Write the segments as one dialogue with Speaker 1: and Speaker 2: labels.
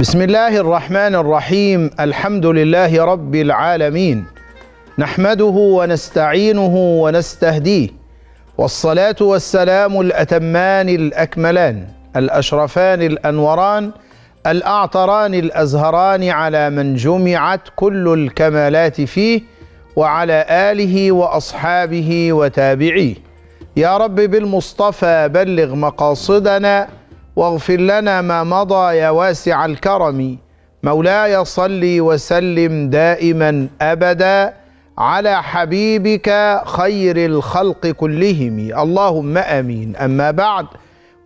Speaker 1: بسم الله الرحمن الرحيم. الحمد لله رب العالمين. نحمده ونستعينه ونستهديه. والصلاة والسلام الأتمان الأكملان الأشرفان الأنوران الأعطران الأزهران على من جمعت كل الكمالات فيه وعلى آله وأصحابه وتابعيه. يا رب بالمصطفى بلغ مقاصدنا واغفر لنا ما مضى يا واسع الكرم. مولاي صل وسلم دائما أبدا على حبيبك خير الخلق كلهم. اللهم آمين. أما بعد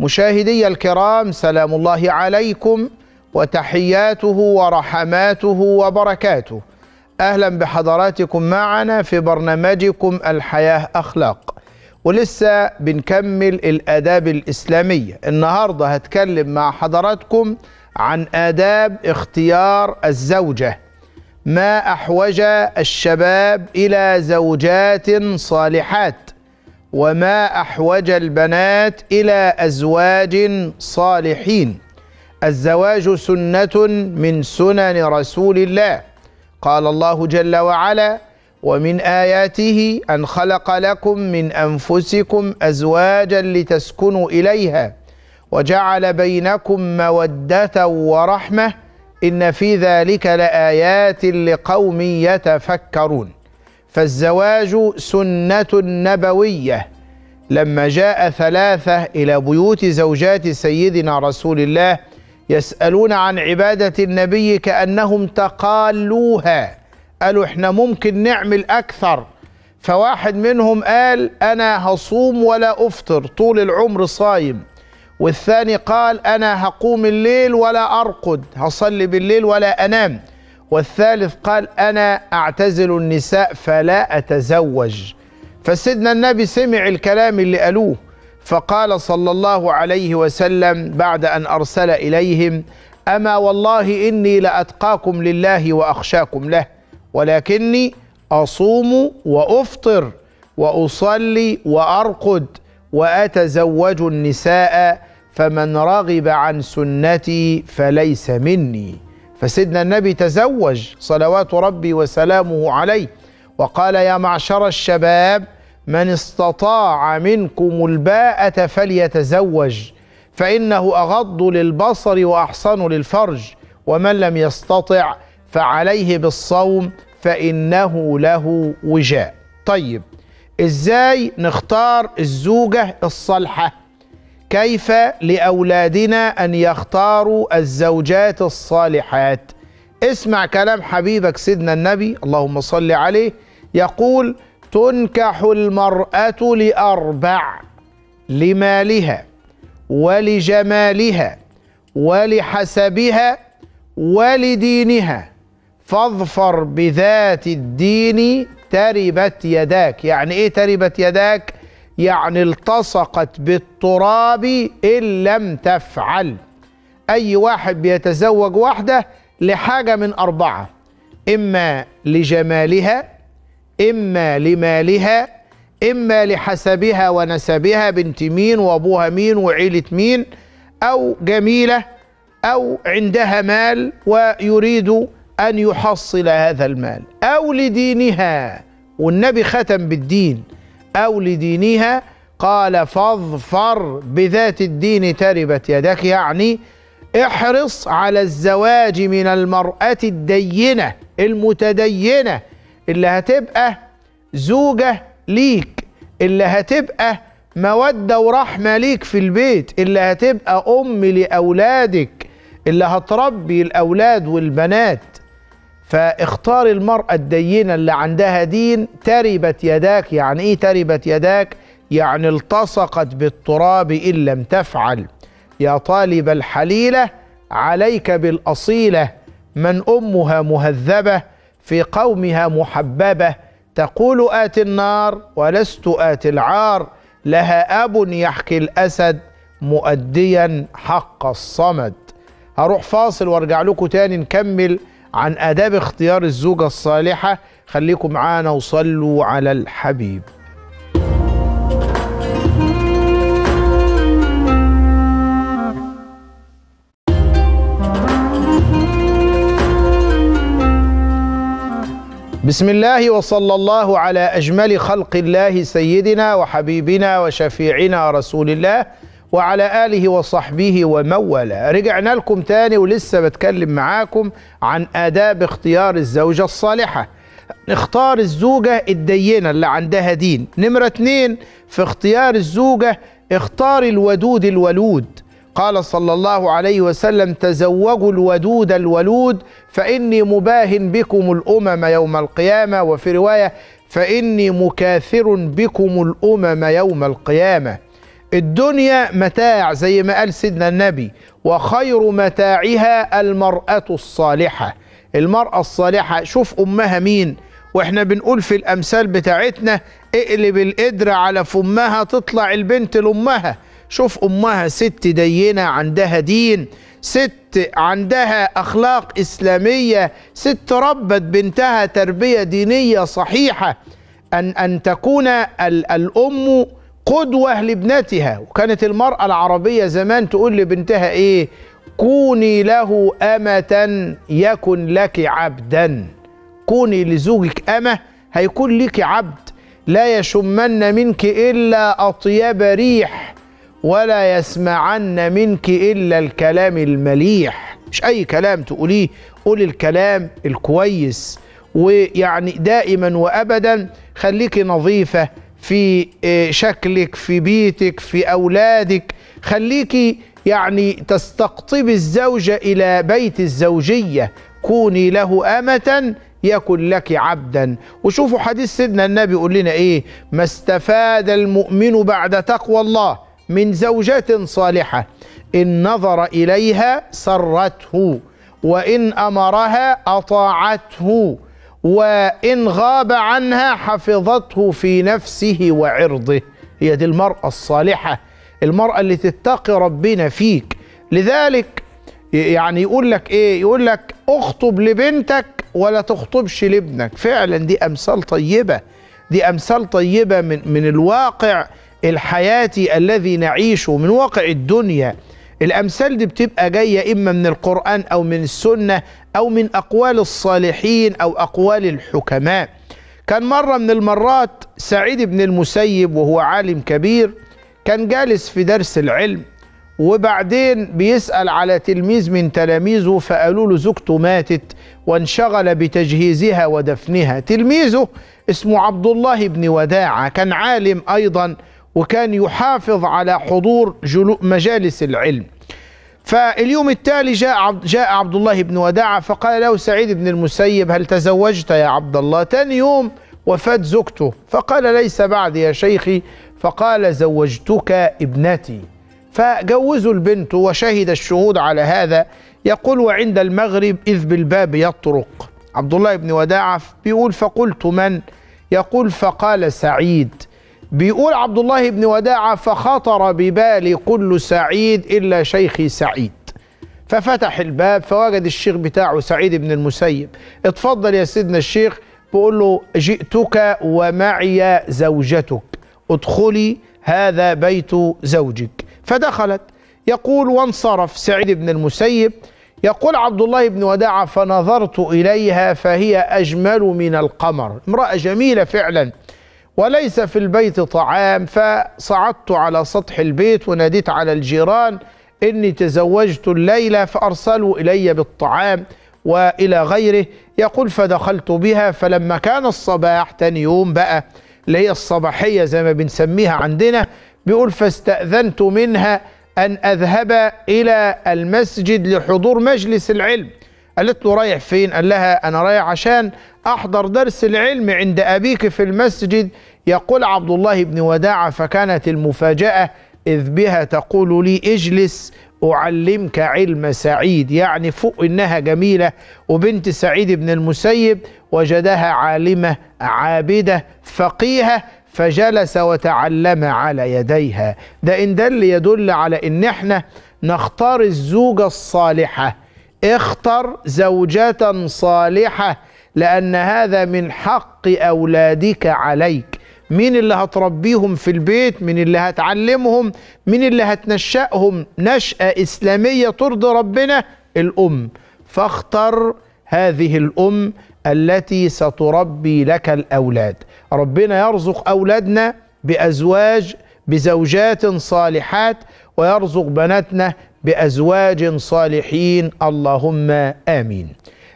Speaker 1: مشاهدي الكرام سلام الله عليكم وتحياته ورحماته وبركاته. أهلا بحضراتكم معنا في برنامجكم الحياة أخلاق. ولسه بنكمل الآداب الإسلامية. النهاردة هتكلم مع حضراتكم عن آداب اختيار الزوجة. ما أحوج الشباب إلى زوجات صالحات وما أحوج البنات إلى أزواج صالحين. الزواج سنة من سنن رسول الله. قال الله جل وعلا ومن آياته أن خلق لكم من أنفسكم أزواجا لتسكنوا إليها وجعل بينكم مودة ورحمة إن في ذلك لآيات لقوم يتفكرون. فالزواج سنة نبوية. لما جاء ثلاثة إلى بيوت زوجات سيدنا رسول الله يسألون عن عبادة النبي كأنهم تقالوها. قالوا إحنا ممكن نعمل أكثر. فواحد منهم قال أنا هصوم ولا أفطر طول العمر صايم. والثاني قال أنا هقوم الليل ولا أرقد هصلي بالليل ولا أنام. والثالث قال أنا أعتزل النساء فلا أتزوج. فسيدنا النبي سمع الكلام اللي قالوه فقال صلى الله عليه وسلم بعد أن أرسل إليهم أما والله إني لأتقاكم لله وأخشاكم له. ولكني أصوم وأفطر وأصلي وأرقد وأتزوج النساء فمن رغب عن سنتي فليس مني. فسيدنا النبي تزوج صلوات ربي وسلامه عليه وقال يا معشر الشباب من استطاع منكم الباءة فليتزوج فإنه أغض للبصر وأحصن للفرج ومن لم يستطع فعليه بالصوم فإنه له وجاء. طيب إزاي نختار الزوجة الصالحة؟ كيف لأولادنا أن يختاروا الزوجات الصالحات؟ اسمع كلام حبيبك سيدنا النبي اللهم صل عليه يقول تنكح المرأة لأربع لمالها ولجمالها ولحسبها ولدينها فاظفر بذات الدين تربت يداك. يعني إيه تربت يداك؟ يعني التصقت بالتراب إن لم تفعل. أي واحد بيتزوج واحدة لحاجة من أربعة إما لجمالها إما لمالها إما لحسبها ونسبها بنت مين وأبوها مين وعيلة مين أو جميلة أو عندها مال ويريد أن يحصل هذا المال. أو لدينها. والنبي ختم بالدين. أو لدينها. قال فاظفر بذات الدين تربت يدك. يعني احرص على الزواج من المرأة الدينة المتدينة. اللي هتبقى زوجة ليك. اللي هتبقى مودة ورحمة ليك في البيت. اللي هتبقى أم لأولادك. اللي هتربي الأولاد والبنات. فاختار المرأة الدينة اللي عندها دين تربت يداك يعني إيه تربت يداك؟ يعني التصقت بالتراب إن لم تفعل. يا طالب الحليلة عليك بالأصيلة. من أمها مهذبة في قومها محببة. تقول آت النار ولست آت العار. لها أب يحكي الأسد مؤديا حق الصمد. هروح فاصل وارجع لكم تاني نكمل. عن آداب اختيار الزوجة الصالحة. خليكم معانا وصلوا على الحبيب. بسم الله وصلى الله على أجمل خلق الله سيدنا وحبيبنا وشفيعنا رسول الله. وعلى آله وصحبه ومن رجعنا لكم تاني ولسه بتكلم معاكم عن آداب اختيار الزوجة الصالحة. نختار الزوجة الدينة اللي عندها دين. نمرة اتنين في اختيار الزوجة اختار الودود الولود. قال صلى الله عليه وسلم تزوجوا الودود الولود فإني مباهن بكم الأمم يوم القيامة. وفي رواية فإني مكاثر بكم الأمم يوم القيامة. الدنيا متاع زي ما قال سيدنا النبي وخير متاعها المرأة الصالحة. المرأة الصالحة شوف أمها مين. وإحنا بنقول في الأمثال بتاعتنا اقلب القدر على فمها تطلع البنت لأمها. شوف أمها ست دينة عندها دين ست عندها أخلاق إسلامية ست ربت بنتها تربية دينية صحيحة. أن, أن تكون ال الأم قدوة لابنتها وكانت المرأة العربية زمان تقول لبنتها إيه؟ كوني له أمة يكن لك عبدا. كوني لزوجك أمة هيكون لك عبد. لا يشمن منك إلا أطيب ريح ولا يسمعن منك إلا الكلام المليح. مش أي كلام تقوليه قول الكلام الكويس. ويعني دائما وأبدا خليكي نظيفة. في شكلك في بيتك في أولادك. خليكي يعني تستقطب الزوجة إلى بيت الزوجية. كوني له أمة يكن لك عبدا. وشوفوا حديث سيدنا النبي يقول لنا إيه؟ ما استفاد المؤمن بعد تقوى الله من زوجة صالحة. إن نظر إليها سرته وإن أمرها أطاعته. وإن غاب عنها حفظته في نفسه وعرضه. هي دي المرأة الصالحة المرأة اللي تتقي ربنا فيك. لذلك يعني يقول لك إيه؟ يقول لك اخطب لبنتك ولا تخطبش لابنك. فعلا دي أمثال طيبة دي أمثال طيبة من من الواقع الحياتي الذي نعيشه من واقع الدنيا. الأمثال دي بتبقى جاية إما من القرآن أو من السنة أو من أقوال الصالحين أو أقوال الحكماء. كان مرة من المرات سعيد بن المسيب وهو عالم كبير كان جالس في درس العلم وبعدين بيسأل على تلميذ من تلاميذه فقالوا له زوجته ماتت وانشغل بتجهيزها ودفنها. تلميذه اسمه عبد الله بن وداعة كان عالم أيضا وكان يحافظ على حضور مجالس العلم. فاليوم التالي جاء عبد, جاء عبد الله بن وداعة فقال له سعيد بن المسيب هل تزوجت يا عبد الله تاني يوم وفات زوجته. فقال ليس بعد يا شيخي. فقال زوجتك ابنتي. فجوزوا البنت وشهد الشهود على هذا. يقول وعند المغرب إذ بالباب يطرق. عبد الله بن وداعة بيقول فقلت من؟ يقول فقال سعيد. بيقول عبد الله بن وداعة فخطر ببالي كل سعيد إلا شيخي سعيد. ففتح الباب فوجد الشيخ بتاعه سعيد بن المسيب. اتفضل يا سيدنا الشيخ بيقول له جئتك ومعي زوجتك. ادخلي هذا بيت زوجك. فدخلت. يقول وانصرف سعيد بن المسيب. يقول عبد الله بن وداعة فنظرت إليها فهي أجمل من القمر. امرأة جميلة فعلا. وليس في البيت طعام فصعدت على سطح البيت وناديت على الجيران إني تزوجت الليلة فأرسلوا إلي بالطعام وإلى غيره. يقول فدخلت بها فلما كان الصباح تاني يوم بقى اللي هي الصباحية زي ما بنسميها عندنا. بيقول فاستأذنت منها أن أذهب إلى المسجد لحضور مجلس العلم قالت له رايح فين؟ قال لها أنا رايح عشان أحضر درس العلم عند أبيك في المسجد. يقول عبد الله بن وداعة فكانت المفاجأة إذ بها تقول لي اجلس أعلمك علم سعيد. يعني فوق إنها جميلة. وبنت سعيد بن المسيب وجدها عالمة عابدة فقيهة فجلس وتعلم على يديها. ده إن دل يدل على إن إحنا نختار الزوجة الصالحة. اختر زوجة صالحة لأن هذا من حق أولادك عليك. مين اللي هتربيهم في البيت؟ مين اللي هتعلمهم؟ مين اللي هتنشأهم؟ نشأة إسلامية ترضي ربنا؟ الأم. فاختر هذه الأم التي ستربي لك الأولاد. ربنا يرزق أولادنا بأزواج بزوجات صالحات ويرزق بناتنا بأزواج صالحين. اللهم آمين.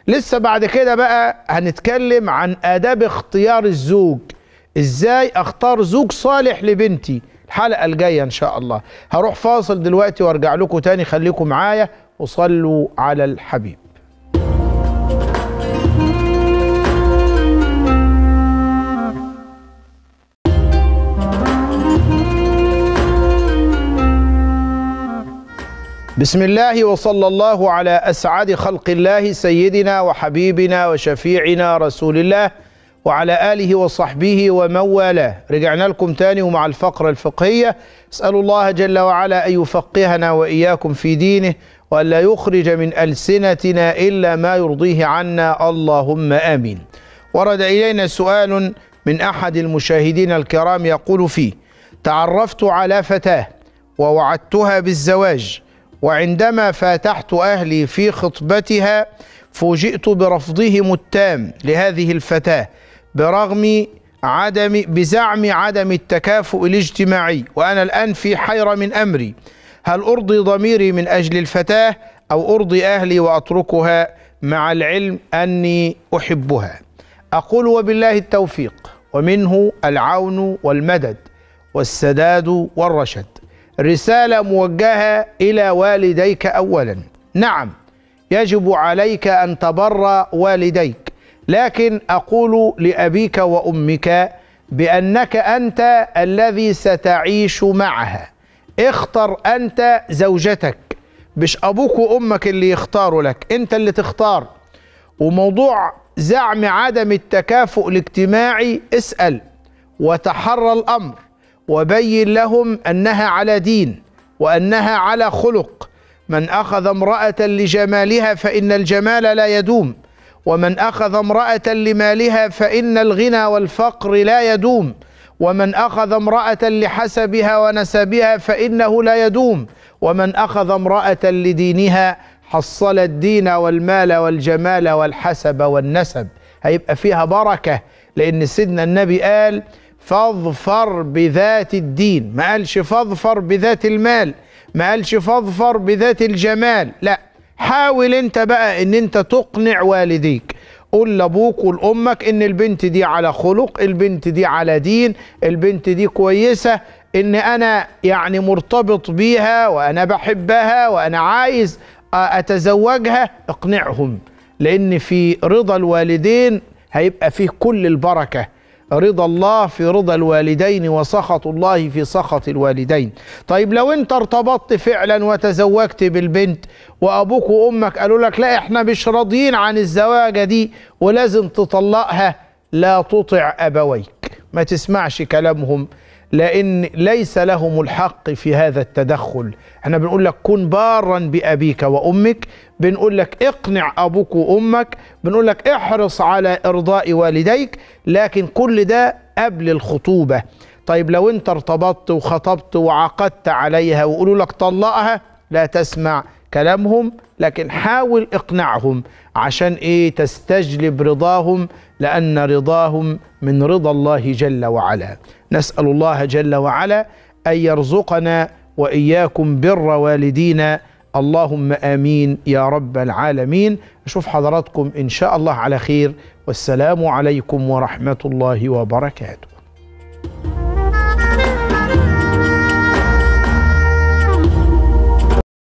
Speaker 1: لسه بعد كده بقى هنتكلم عن آداب اختيار الزوج. إزاي أختار زوج صالح لبنتي؟ الحلقة الجاية إن شاء الله. هروح فاصل دلوقتي وأرجع لكم تاني. خليكم معايا. وصلوا على الحبيب. بسم الله وصلى الله على أسعد خلق الله سيدنا وحبيبنا وشفيعنا رسول الله وعلى آله وصحبه ومن والاه. رجعنا لكم تاني ومع الفقرة الفقهية. أسأل الله جل وعلا أن يفقهنا وإياكم في دينه وأن لا يخرج من ألسنتنا إلا ما يرضيه عنا. اللهم آمين. ورد إلينا سؤال من أحد المشاهدين الكرام يقول فيه تعرفت على فتاة ووعدتها بالزواج وعندما فاتحت أهلي في خطبتها فوجئت برفضهم التام لهذه الفتاة برغم عدم بزعم عدم التكافؤ الاجتماعي وأنا الآن في حيرة من أمري. هل أرضي ضميري من أجل الفتاة أو أرضي أهلي وأتركها مع العلم أني أحبها؟ أقول وبالله التوفيق ومنه العون والمدد والسداد والرشد. رسالة موجهة إلى والديك اولا. نعم يجب عليك أن تبر والديك لكن أقول لأبيك وأمك بأنك أنت الذي ستعيش معها. اختر أنت زوجتك. مش أبوك وأمك اللي يختاروا لك أنت اللي تختار. وموضوع زعم عدم التكافؤ الاجتماعي اسأل وتحرى الأمر. وبين لهم أنها على دين وأنها على خلق. من أخذ امرأة لجمالها فإن الجمال لا يدوم. ومن أخذ امرأة لمالها فإن الغنى والفقر لا يدوم. ومن أخذ امرأة لحسبها ونسبها فإنه لا يدوم. ومن أخذ امرأة لدينها حصل الدين والمال والجمال والحسب والنسب. هيبقى فيها بركة لأن سيدنا النبي قال فاظفر بذات الدين. ما قالش فاظفر بذات المال. ما قالش فاظفر بذات الجمال. لا. حاول انت بقى ان انت تقنع والديك. قول لابوك ولامك ان البنت دي على خلق البنت دي على دين البنت دي كويسة ان أنا يعني مرتبط بيها وأنا بحبها وأنا عايز اتزوجها. اقنعهم. لأن في رضا الوالدين هيبقى فيه كل البركة. رضا الله في رضا الوالدين وسخط الله في سخط الوالدين. طيب لو انت ارتبطت فعلا وتزوجت بالبنت وأبوك وأمك قالوا لك لا إحنا مش راضيين عن الزواجة دي ولازم تطلقها لا تطع أبويك. ما تسمعش كلامهم. لإن ليس لهم الحق في هذا التدخل. إحنا بنقول لك كن بارا بأبيك وأمك بنقول لك اقنع أبوك وأمك بنقول لك احرص على إرضاء والديك لكن كل ده قبل الخطوبة. طيب لو انت ارتبطت وخطبت وعقدت عليها ويقولوا لك طلقها لا تسمع كلامهم لكن حاول اقنعهم عشان إيه تستجلب رضاهم لأن رضاهم من رضا الله جل وعلا. نسأل الله جل وعلا أن يرزقنا وإياكم بر والدينا. اللهم آمين يا رب العالمين. أشوف حضراتكم إن شاء الله على خير. والسلام عليكم ورحمة الله وبركاته.